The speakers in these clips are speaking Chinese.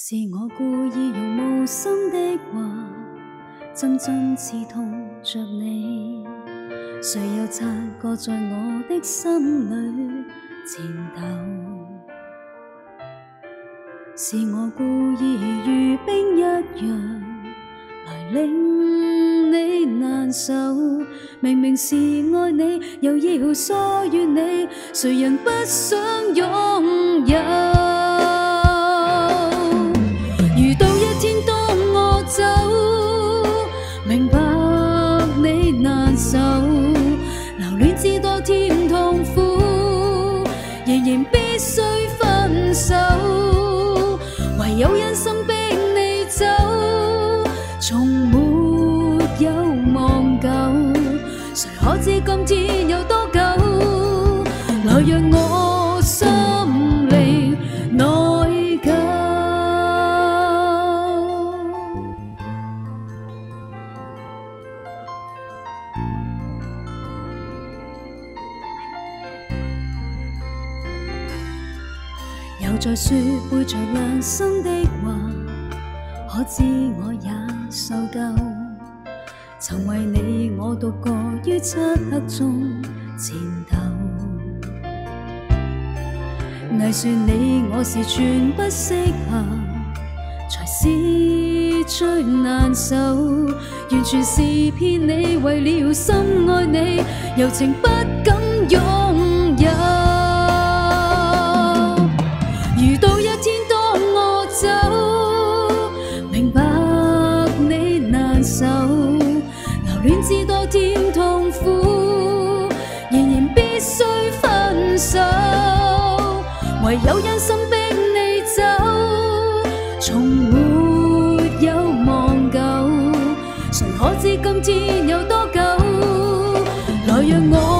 是我故意用无心的话，针针刺痛着你。谁又察觉在我的心里颤抖？是我故意如冰一样来令你难受。明明是爱你，又要疏远你，谁人不想拥有人生逼你走，从没有忘旧。谁可知今天有多久？来让我再说背着良心的话，可知我也受够。曾为你我独个于漆黑中颤抖，偽说你我是全不适合，才是最難受。完全是騙你，為了深愛你，柔情不敢用恋至多添痛苦，仍然必须分手，唯有忍心逼你走，从没有忘旧，谁可知今天有多久？来让我。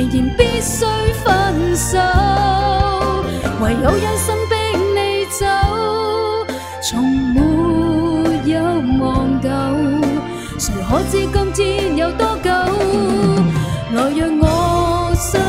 仍然必须分手。唯有忍心。可知今天有多久？来让我心。